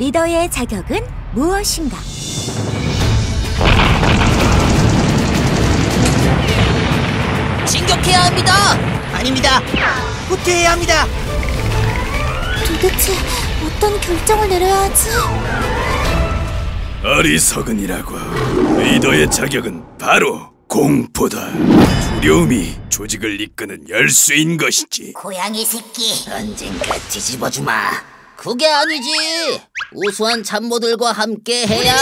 리더의 자격은 무엇인가? 진격해야 합니다. 아닙니다. 후퇴해야 합니다. 도대체 어떤 결정을 내려야 하지? 어리석은이라고. 리더의 자격은 바로 공포다. 두려움이 조직을 이끄는 열쇠인 것이지. 고양이 새끼. 언젠가 뒤집어주마. 그게 아니지. 우수한 참모들과 함께 해야.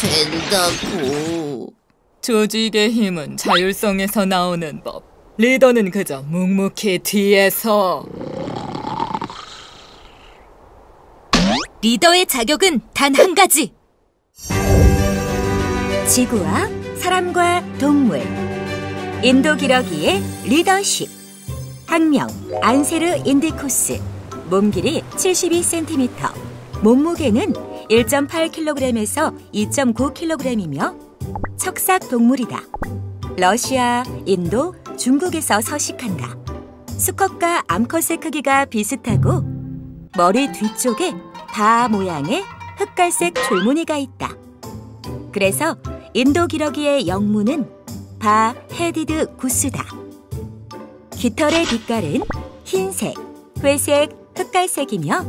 된다고. 조직의 힘은 자율성에서 나오는 법. 리더는 그저 묵묵히 뒤에서 리더의 자격은 단 한 가지. 지구와 사람과 동물. 인도 기러기의 리더십. 학명 안세르 인디코스. 몸 길이 72cm. 몸무게는 1.8kg에서 2.9kg이며 척삭 동물이다. 러시아, 인도, 중국에서 서식한다. 수컷과 암컷의 크기가 비슷하고 머리 뒤쪽에 바 모양의 흑갈색 졸무늬가 있다. 그래서 인도 기러기의 영문은 바 헤디드 구스다. 깃털의 빛깔은 흰색, 회색, 흑갈색이며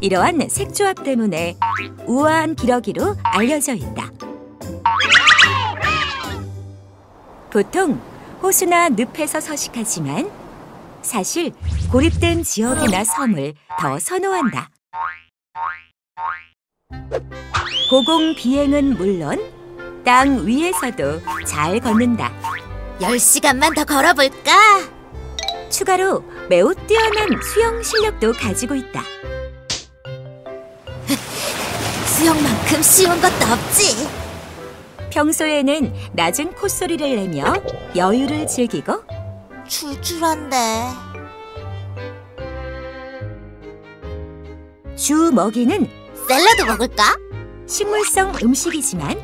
이러한 색조합 때문에 우아한 기러기로 알려져 있다. 보통 호수나 늪에서 서식하지만 사실 고립된 지역이나 섬을 더 선호한다. 고공 비행은 물론 땅 위에서도 잘 걷는다. 10시간만 더 걸어볼까? 추가로 매우 뛰어난 수영 실력도 가지고 있다. 수영만큼 쉬운 것도 없지. 평소에는 낮은 콧소리를 내며 여유를 즐기고 출출한데. 주 먹이는 샐러드 먹을까? 식물성 음식이지만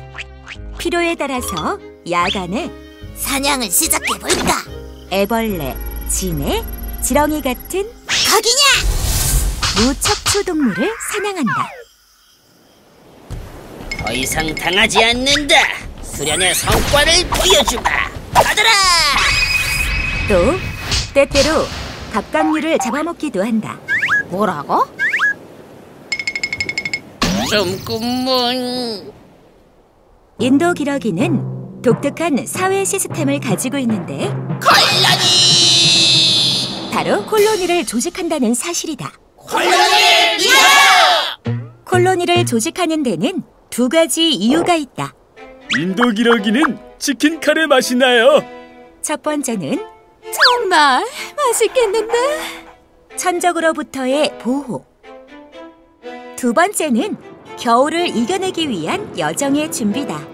필요에 따라서 야간에 사냥을 시작해볼까? 애벌레, 진해, 지렁이 같은 거기냐! 무척추 동물을 사냥한다. 더 이상 당하지 않는다. 수련의 성과를 보여주마. 받아라! 또 때때로 갑각류를 잡아먹기도 한다. 뭐라고? 좀꿈문 인도 기러기는 독특한 사회 시스템을 가지고 있는데 콜라니! 바로 콜로니를 조직한다는 사실이다. 콜라니! 콜로니를 조직하는 데는 두 가지 이유가 있다. 인도 기러기는 치킨 카레 맛이 나요. 첫 번째는 정말 맛있겠는데? 천적으로부터의 보호. 두 번째는 겨울을 이겨내기 위한 여정의 준비다.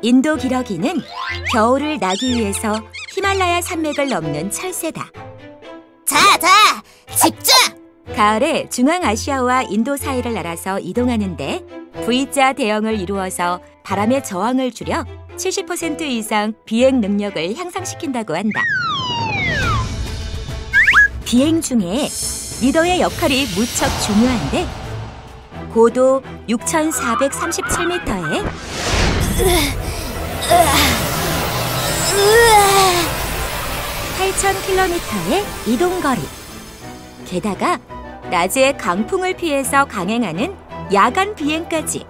인도 기러기는 겨울을 나기 위해서 히말라야 산맥을 넘는 철새다. 자, 자! 집중! 가을에 중앙아시아와 인도 사이를 날아서 이동하는데 V자 대형을 이루어서 바람의 저항을 줄여 70% 이상 비행 능력을 향상시킨다고 한다. 비행 중에 리더의 역할이 무척 중요한데 고도 6,437m에 8,000km의 이동거리 게다가 낮에 강풍을 피해서 강행하는 야간 비행까지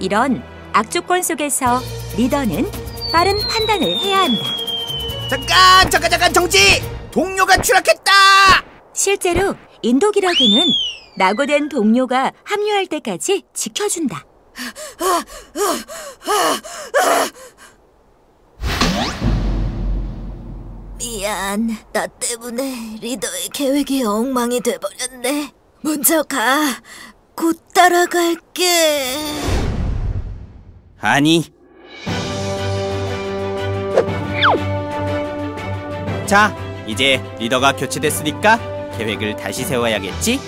이런 악조건 속에서 리더는 빠른 판단을 해야 한다. 잠깐, 잠깐, 잠깐, 정지! 동료가 추락했다! 실제로 인도 기러기는 낙오된 동료가 합류할 때까지 지켜준다. 미안. 나 때문에 리더의 계획이 엉망이 돼버렸네. 먼저 가. 곧 따라갈게. 아니. 자, 이제 리더가 교체됐으니까 계획을 다시 세워야겠지?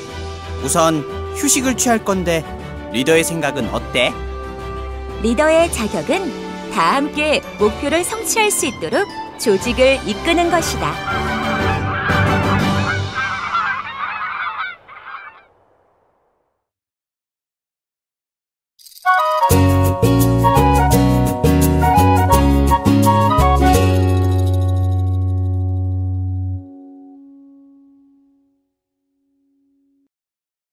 우선 휴식을 취할 건데 리더의 생각은 어때? 리더의 자격은 다 함께 목표를 성취할 수 있도록 조직을 이끄는 것이다.